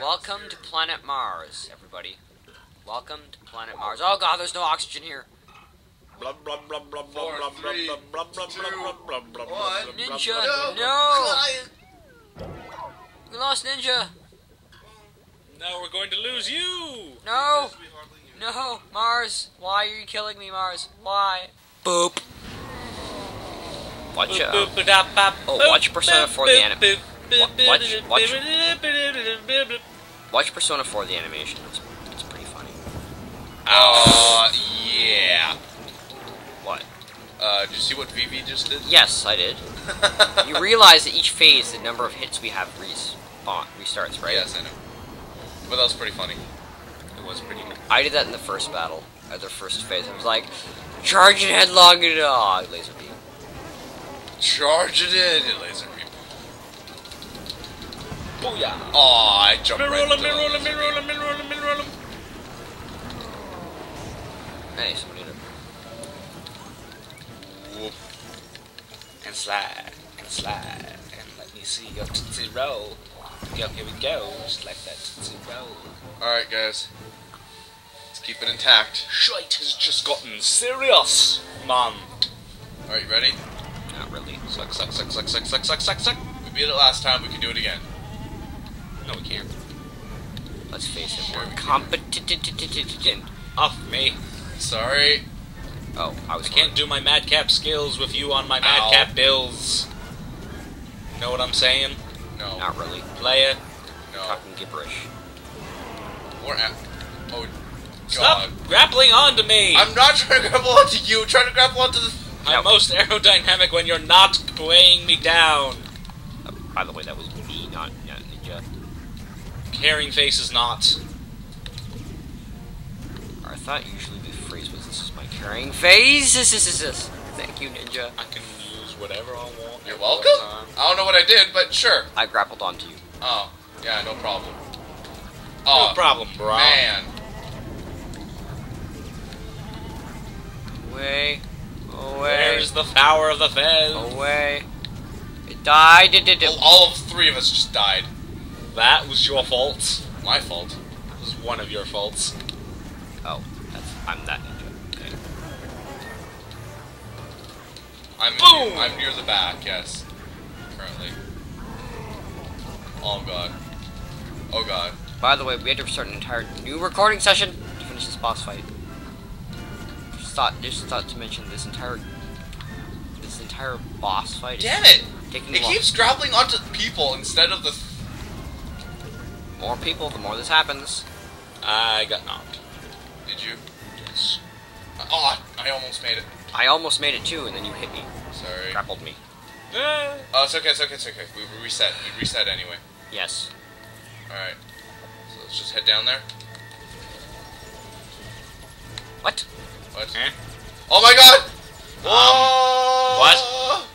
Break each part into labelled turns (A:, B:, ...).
A: Welcome to planet Mars, everybody. Welcome to planet Mars. Oh god, there's no oxygen here. Ninja, no! We lost Ninja.
B: Now we're going to lose you.
A: No,
C: Yes, we hardly knew.
A: no, Mars. Why are you killing me, Mars? Why? Boop. Watch out. Oh, watch Persona 4 the anim- Wa- watch- watch- Watch Persona 4 the animation. It's, it's pretty funny.
C: Uh, yeah.
A: What?
C: Uh, did you see what Vivi just did?
A: Yes, I did. You realize that each phase, the number of hits we have respawn restarts, right?
C: Yes, I know. But that was pretty funny. It was pretty good.
A: I did that in the first battle, at the first phase. I was like, charge it headlong and ah, laser beam.
C: Charge it in, laser beam. Booyah! Aw, I jumped right into the laser beam.
A: Hey, somebody did.
C: Whoop.
B: And slide, and slide, and let me see your tootsie roll. Go, here we go, just like that tootsie roll.
C: Alright, guys. Let's keep it intact.
B: Shite has just gotten serious, man.
C: Alright, you ready?
A: Not really.
C: Suck, suck, suck, suck, suck, suck, suck, suck, suck. We beat it last time, we can do it again.
B: No, we can't.
A: Let's face it, we're competent.
B: Off me.
C: Sorry.
A: Oh, I was
B: I can't do my madcap skills with you on my madcap bills. Know what I'm saying?
C: No.
A: Not really.
B: Play it.
C: No.
A: Talking gibberish.
C: We're at. Oh,
B: Stop
C: God.
B: grappling onto me!
C: I'm not trying to grapple onto you. I'm trying to grapple onto the.
B: I'm most aerodynamic when you're not weighing me down.
A: Uh, by the way, that was me, not not Ninja.
B: Carrying face is not.
A: Or I thought usually the phrase was, this is my carrying phase. This is this, this. Thank you, Ninja.
B: I can use whatever I want.
C: You're welcome. I don't know what I did, but sure.
A: I grappled onto you.
C: Oh, yeah, no problem.
B: No
C: Oh,
B: problem, bro.
C: man.
A: Away. Away.
B: Where's the power of the Fez?
A: Away. It died. It did.
C: All, all of three of us just died.
B: That was your fault.
C: My fault.
B: It was one of your faults.
A: Oh, that's I'm that ninja. Okay.
C: I'm
B: Boom!
C: I'm near the back. Yes. Currently. Oh god. Oh god.
A: By the way, we had to start an entire new recording session to finish this boss fight. Just thought, just thought to mention this entire, this entire boss fight. is
C: Damn it!
A: Taking
C: It
A: long.
C: keeps grappling onto people instead of the.
A: More people, the more this happens.
B: I got knocked.
C: Did you?
B: Yes.
C: Oh, I almost made it.
A: I almost made it too, and then you hit me,
C: Sorry.
A: grappled me.
B: Eh.
C: Oh, it's okay. It's okay. It's okay. We reset. We reset anyway.
A: Yes.
C: All right. So let's just head down there.
A: What?
C: What?
B: Eh?
C: Oh my god!
B: Um,
C: what?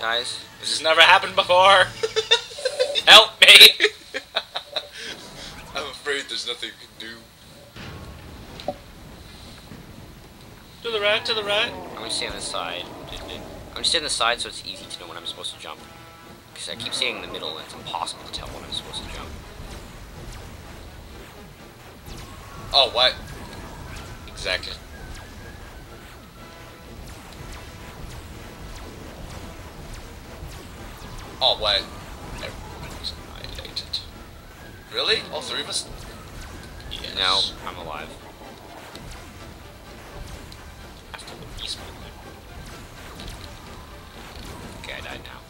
A: Guys,
B: This has never happened before. Help me!
C: I'm afraid there's nothing you can do.
B: To the right, to the right.
A: I'm gonna stay on the side. I'm gonna stay on the side so it's easy to know when I'm supposed to jump. Because I keep staying in the middle, and it's impossible to tell when I'm supposed to jump.
C: Oh, what?
B: Exactly.
C: Oh, what?
B: Everyone's annihilated.
C: Really? All three of us?
B: Yes.
A: No, I'm alive.
B: After the beast movement.
A: Okay, I died now.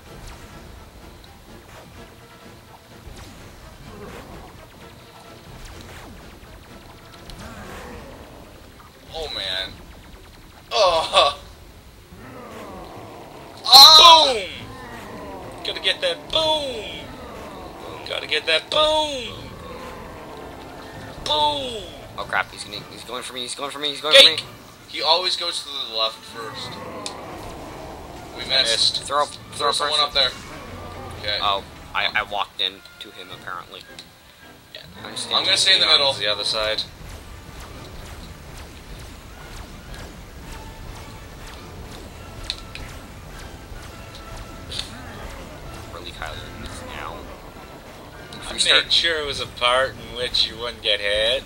C: Oh man. Oh. Oh.
B: Boom! Gotta get that boom! Gotta get that boom! Boom!
A: Oh crap, he's gonna, he's going for me, he's going for me, he's going
B: Gate!
A: for me.
C: He always goes to the left first. We missed.
B: Missed.
A: Throw,
C: Throw
A: throw
C: someone
A: person.
C: up there. Okay.
A: Oh, I, I walked in to him apparently.
B: Yeah.
A: I'm,
C: I'm gonna stay in the middle.
B: The other side.
A: Really, Kyler, it's now. Start.
B: Made sure it was a part in which you wouldn't get hit.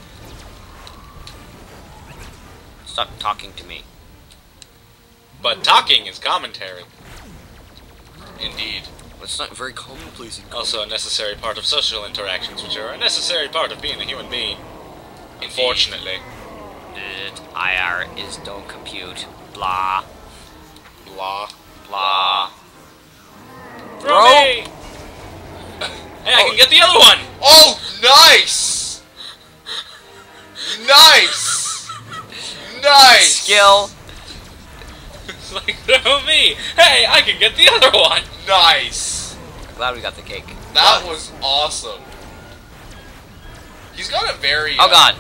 A: Stop talking to me.
B: But talking is commentary.
C: Indeed.
A: That's not very commonplace.
B: Also a necessary part of social interactions, which are a necessary part of being a human being. Unfortunately.
A: It, IR is don't compute. Blah.
B: Blah.
A: Blah. Bro.
B: Me! Hey, I can get the other one!
C: Oh, nice! Nice! Nice!
A: Skill.
B: It's like, throw me! Hey, I can get the other one!
C: Nice!
A: Glad we got the cake.
C: That was awesome. He's got a very.
A: Oh
C: uh,
A: god.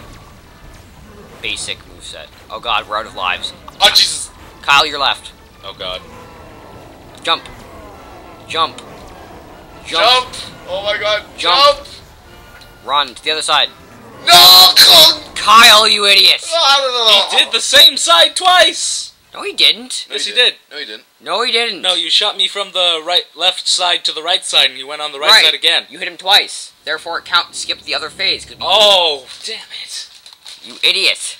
A: Basic moveset. Oh god, we're out of lives.
C: Oh Jesus!
A: Kyle, you're left.
B: Oh god.
A: Jump. Jump.
C: Jump! Oh my God!
A: Jump.
C: Jump!
A: Run to the other side.
C: No!
A: Kyle, you idiot!
B: He did the same side twice!
A: No, he didn't.
B: Yes, he did.
C: No, he didn't.
A: No, he didn't.
B: No, you shot me from the right, left side to the right side, and you went on the right,
A: Right.
B: side again.
A: You hit him twice. Therefore, it count. Skip the other phase.
B: Oh, damn it!
A: You idiot.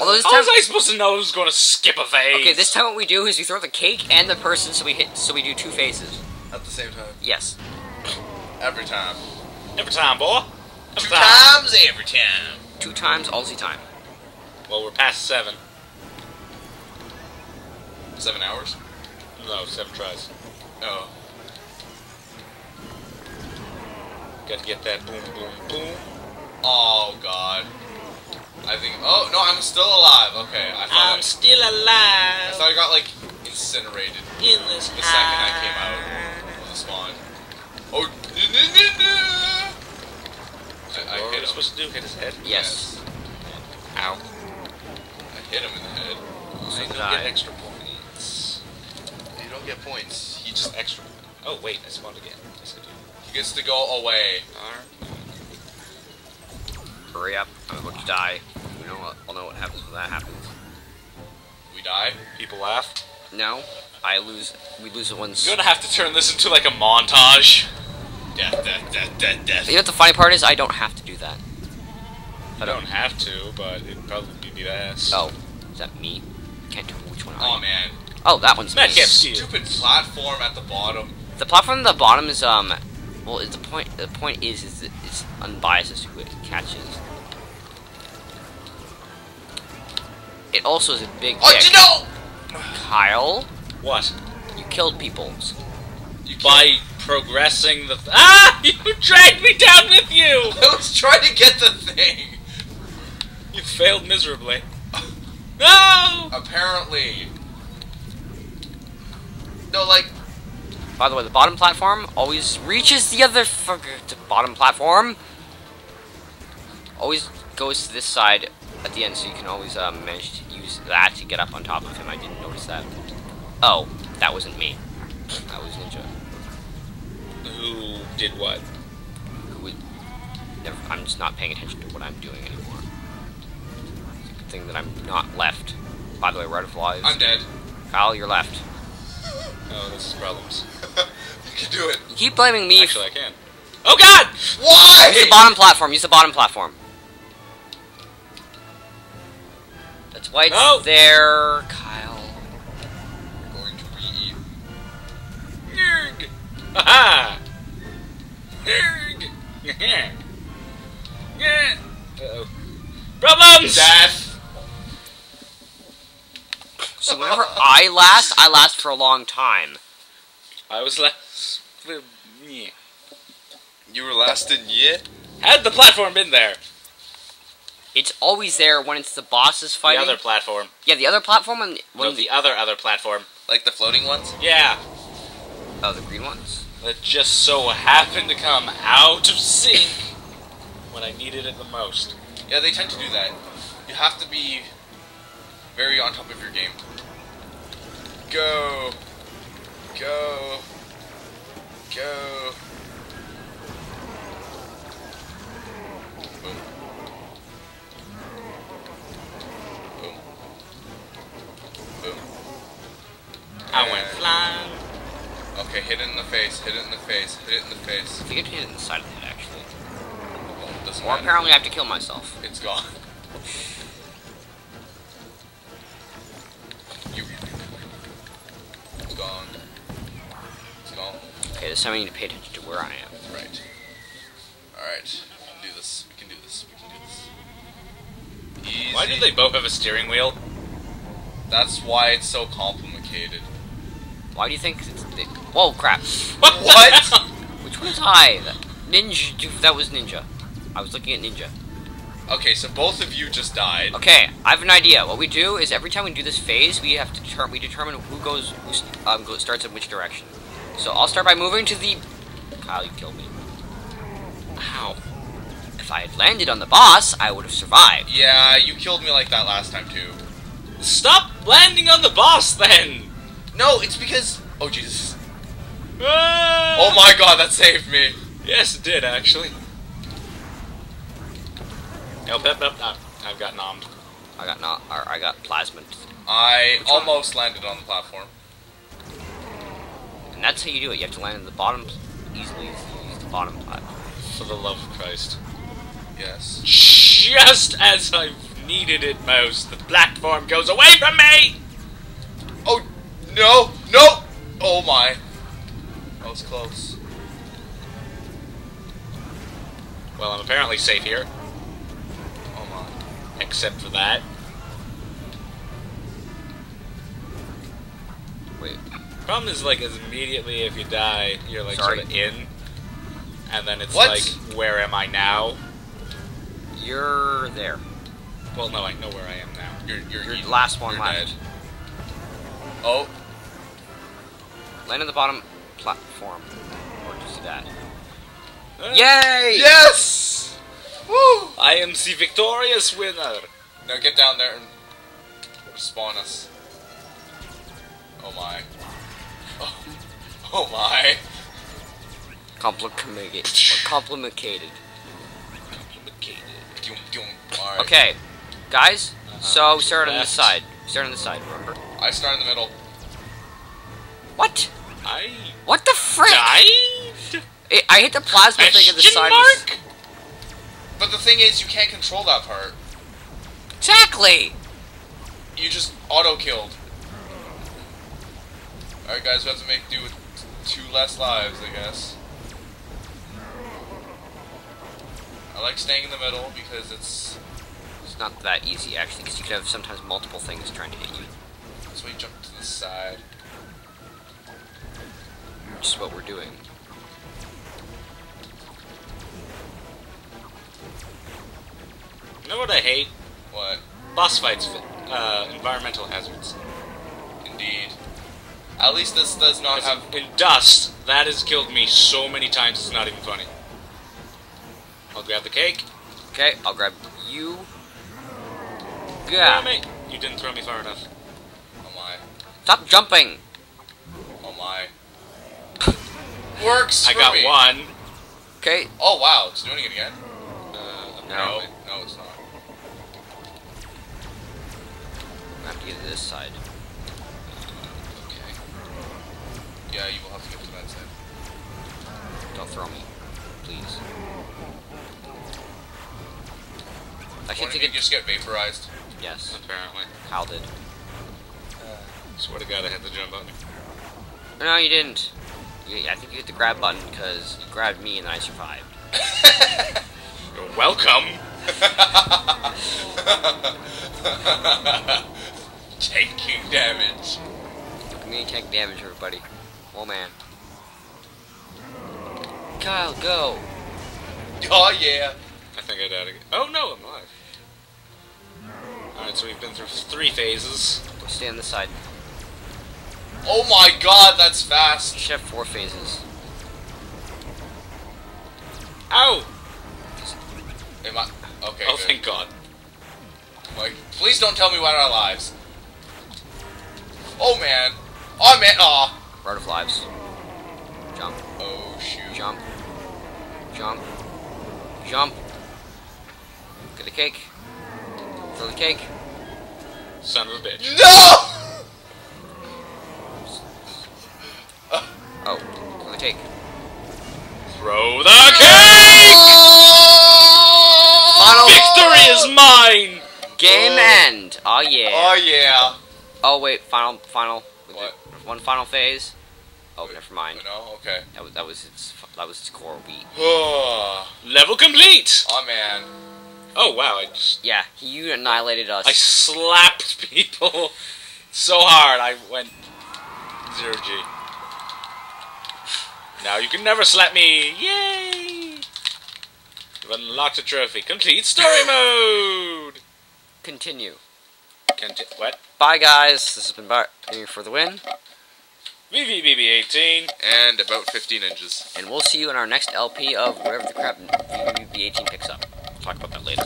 A: Although this
B: How
A: time,
B: was I supposed to know I was going to skip a phase?
A: okay, this time what we do is we throw the cake and the person, so we hit, so we do two phases.
C: At the same time.
A: Yes.
C: Every time.
B: every time, boy. Every
C: Two
B: time.
C: times every time.
A: Two times Aussie time.
B: Well, we're past seven.
C: Seven hours?
B: No, seven tries.
C: Oh.
B: Got to get that boom, boom, boom.
C: Oh God. I think. Oh no, I'm still alive. Okay, I thought.
B: I'm
C: I,
B: still alive.
C: I thought I got like incinerated
B: in this
C: the second I came out spawn. Oh. I, I hit him.
B: supposed to do? Hit his head?
A: Yes.
B: Ow.
C: I hit him in the head.
B: So you
A: died.
B: get extra points.
C: You don't get points. He just
B: extra. Oh wait, I spawned again. Yes, I do.
C: he gets to go away.
B: Alright.
A: Hurry up. I'm about to die. We know what, I'll know what happens when that happens.
C: We die.
B: People laugh.
A: No. I lose. We lose it once.
B: You're gonna have to turn this into like a montage.
C: Death, death, death, death, death.
A: You know what the funny part is? I don't have to do that.
B: I don't have to, but it'd probably be best.
A: Oh, is that me? Can't tell which one I
C: Oh
A: am.
C: man.
A: Oh, that one's me.
B: Medkit steal.
C: Stupid platform at the bottom.
A: The platform at the bottom is um. Well, is the point. The point is, is that it's unbiased as to who it catches. It also is a big.
C: Oh,
A: dick.
C: you know.
A: Kyle,
B: What?
A: you killed people.
C: You
B: By progressing the. Th- ah! You dragged me down with you!
C: I was trying to get the thing.
B: You failed miserably. No!
C: Apparently. No, like
A: By the way, the bottom platform always reaches the other fucker to bottom platform. Always goes to this side at the end, so you can always um, manage to use that to get up on top of him. I didn't notice that. Oh, that wasn't me. That was Ninja.
B: Who did what?
A: Who would? Never. I'm just not paying attention to what I'm doing anymore. It's a good thing that I'm not left. By the way, we're out of lives.
C: I'm dead.
A: Kyle, you're left.
B: Oh, this is problems.
C: you can do it.
A: You keep blaming me.
B: Actually, I can. Oh god!
C: Why?
A: Use the bottom platform. Use the bottom platform. That's why it's
B: No.
A: there,
B: Nerg! Haha! Nerg! Yeah. Yeah. Uh-oh. Problems!
C: Death.
A: So whenever I last, I last for a long time.
B: I was last. Yeah.
C: You were last in yet.
B: Had the platform been there?
A: It's always there when it's the bosses fighting.
B: The other platform.
A: yeah, the other platform and when
B: No, the other other platform.
C: Like the floating ones.
B: Yeah.
A: oh the green ones.
B: That just so happened to come out of sync when I needed it the most.
C: Yeah, they tend to do that. You have to be very on top of your game. Go. Go. Go. Boom. Boom. Boom.
B: I went flying.
C: Okay, hit it in the face. face. Hit it in the face. Hit it in the face.
A: I think I hit it in the side of the head, actually.
C: Oh, well,
A: Or
C: matter.
A: apparently I have to kill myself.
C: It's gone. You. It's gone. It's gone.
A: Okay, this time I need to pay attention to where I am.
C: Right. Alright. We can do this. We can do this. We can do this. Easy.
B: Why do they both have a steering wheel?
C: That's why it's so complicated.
A: Why do you think it's... It, whoa, crap.
C: What?
A: Which one is I? That- Ninja... That was Ninja. I was looking at Ninja.
C: Okay, so both of you just died.
A: Okay, I have an idea. What we do is every time we do this phase, we have to deter- we determine who goes, who um, go- starts in which direction. So I'll start by moving to the. Kyle, you killed me. How? If I had landed on the boss, I would have survived.
C: Yeah, you killed me like that last time too.
B: Stop landing on the boss then!
C: No, it's because. Oh Jesus!
B: Ah!
C: Oh my God, that saved me.
B: Yes, it did actually. Nope, nope, help. Ah, I've got nommed.
A: I got not, or I got plasmid,
C: I
A: Which one?
C: almost landed on the platform.
A: and that's how you do it. You have to land in the bottom easily. Use the bottom platform.
B: For the love of Christ.
C: Yes.
B: Just as I've needed it most, the platform goes away from me!
C: Oh no, no! Oh my! That was close.
B: Well, I'm apparently safe here,
C: Oh my.
B: except for that.
A: Wait,
B: Problem is, like, is immediately if you die, you're like
A: Sorry.
B: sort of in, and then it's
C: What?
B: like, where am I now?
A: you're there.
B: Well, no, I know where I am now.
C: You're you're,
A: You're
C: you-
A: the last one
C: you're
A: left.
C: dead. Oh,
A: Land on the bottom platform, or just that.
B: Ah,
A: Yay!
C: yes! Woo!
B: I am the victorious winner.
C: Now get down there and spawn us. Oh my. Oh, oh my.
A: Complicated. complicated.
B: Complicated.
C: Doom.
A: Okay, guys. So we
B: to
A: start on
B: the
A: this side. Start on this side. Remember?
C: I start in the middle.
A: What?
B: I
A: What the frick?
B: died?
A: I I hit the plasma thing at the side.
B: Mark?
C: But the thing is, you can't control that part.
A: Exactly.
C: You just auto killed. Alright, guys, we have to make do with two less lives, I guess. I like staying in the middle because it's.
A: It's not that easy actually, because you could have sometimes multiple things trying to hit you.
C: So you jump to the side.
A: Is what we're doing.
B: You know what I hate?
C: What?
B: Boss fights, uh, environmental hazards.
C: Indeed. At least this does not have.
B: In dust, that has killed me so many times it's not even funny. I'll grab the cake.
A: Okay, I'll grab you. Yeah.
B: You didn't throw me far enough.
C: Oh my.
A: Stop jumping.
C: Oh my. Works!
B: I got
C: me.
B: one.
A: Okay.
C: Oh wow, it's doing it again?
B: Uh,
A: No.
C: No, no, it's not.
A: I have to get to this side.
C: Okay. Yeah, you will have to get to that side.
A: Don't throw me, please. I
C: Why
A: should
C: don't
A: take
C: you
A: it.
C: just get vaporized?
A: Yes,
B: apparently.
A: Kyle did.
B: Swear to God, I hit the jump on button.
A: No, you didn't. You, I think you hit the grab button because you grabbed me and I survived.
B: You're welcome.
C: Taking damage.
A: Look at me take damage, everybody. Oh man. Kyle, go.
C: Oh yeah.
B: I think I died again. Oh no, I'm alive. Alright, so we've been through three phases.
A: Go stay on the side.
C: Oh my god, that's
A: You
C: fast.
A: should have four phases.
B: Ow!
C: Am I? Okay.
B: oh,
C: good.
B: thank God.
C: Like, please don't tell me we're out of lives. Oh man. Oh man. Aw.
A: We're out of lives. Jump,
C: Oh shoot.
A: jump, jump, jump. Get the cake. Throw the cake.
B: Son of a bitch.
C: No.
A: Oh, yeah.
C: Oh yeah.
A: Oh wait, final, final.
C: What?
A: One final phase. Oh, never mind.
C: No. Okay.
A: That was that was its that was its core weak.
C: Oh
B: Level complete!
C: Oh man.
B: Oh wow, I just
A: Yeah, you annihilated us.
B: I slapped people so hard I went zero G. Now you can never slap me! Yay! You've unlocked a trophy. Complete story mode!
A: Continue.
B: Conti- what?
A: Bye guys. This has been Bart aiming for the win,
B: VVBB18.
C: And about 15 inches.
A: and we'll see you in our next LP of whatever the crap VB18 picks up. Talk about that later.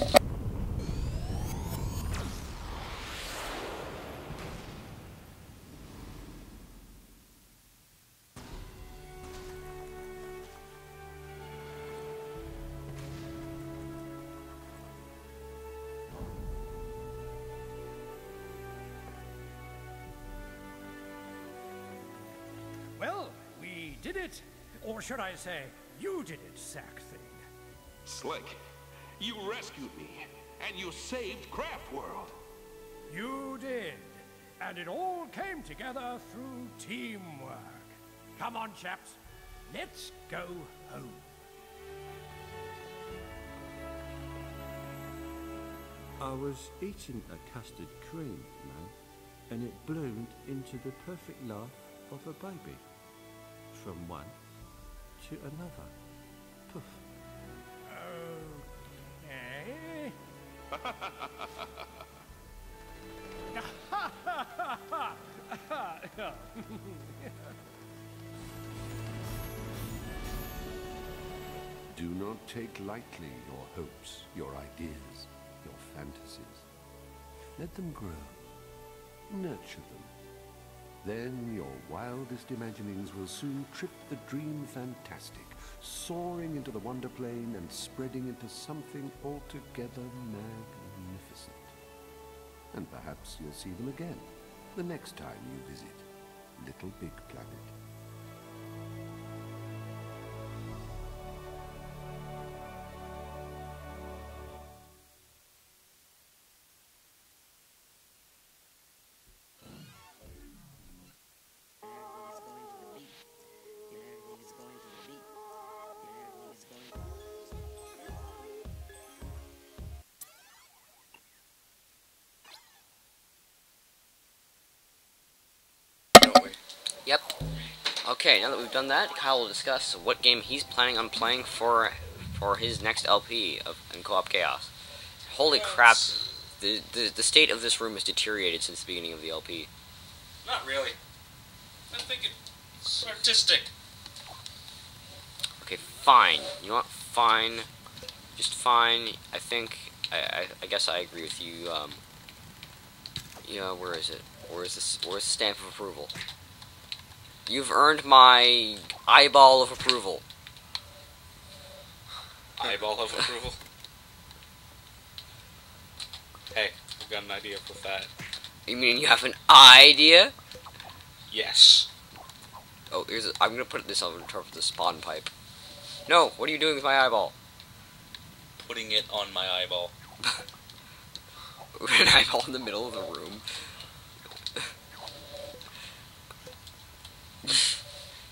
D: Did it. Or should I say, you did it, Sack Thing.
E: Slick, you rescued me, and you saved Craft World.
D: You did. And it all came together through teamwork. Come on, chaps. Let's go home.
F: I was eating a custard cream, man, and it bloomed into the perfect laugh of a baby. From one to another. Poof.
D: Okay.
E: Do not take lightly your hopes, your ideas, your fantasies. Let them grow. Nurture them. Then your wildest imaginings will soon trip the dream fantastic, soaring into the wonder plane and spreading into something altogether magnificent. And perhaps you'll see them again the next time you visit Little Big Planet.
A: Okay, now that we've done that, Kyle will discuss what game he's planning on playing for for his next LP of in Co-op Chaos. Holy crap! The, the the state of this room has deteriorated since the beginning of the LP.
B: Not really. I'm thinking it's artistic.
A: Okay, fine. You know what? Fine. Just fine. I think. I, I, I guess I agree with you. Um. Yeah, where is it? Where is this? Where's the stamp of approval? You've earned my eyeball of approval.
B: Eyeball of approval. Hey, I've got an idea for that.
A: You mean you have an idea?
B: Yes.
A: Oh, here's. A, I'm gonna put this on top of the spawn pipe. No, what are you doing with my eyeball?
B: Putting it on my eyeball.
A: an eyeball in the middle of the room.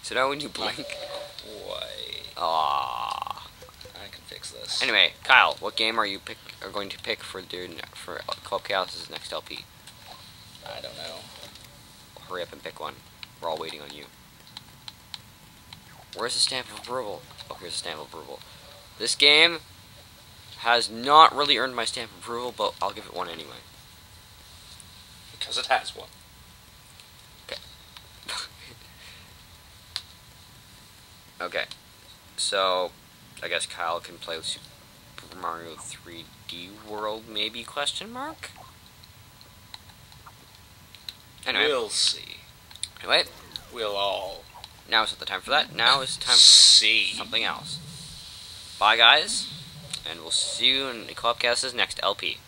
A: So now when you blink,
B: Why?
A: ah.
B: I can fix this.
A: Anyway, Kyle, what game are you pick are going to pick for ne- for Co-op Chaos' next LP?
B: I don't know.
A: Hurry up and pick one. We're all waiting on you. Where's the stamp of approval? Oh, here's the stamp of approval. This game has not really earned my stamp of approval, but I'll give it one anyway.
B: Because it has one.
A: Okay, so I guess Kyle can play with Super Mario 3D World, maybe? Question mark. Anyway,
B: We'll see.
A: anyway,
B: We'll all
A: now is not the time for that. Now is time for
B: see.
A: something else. Bye, guys, and we'll see you in the Clubcast's next LP.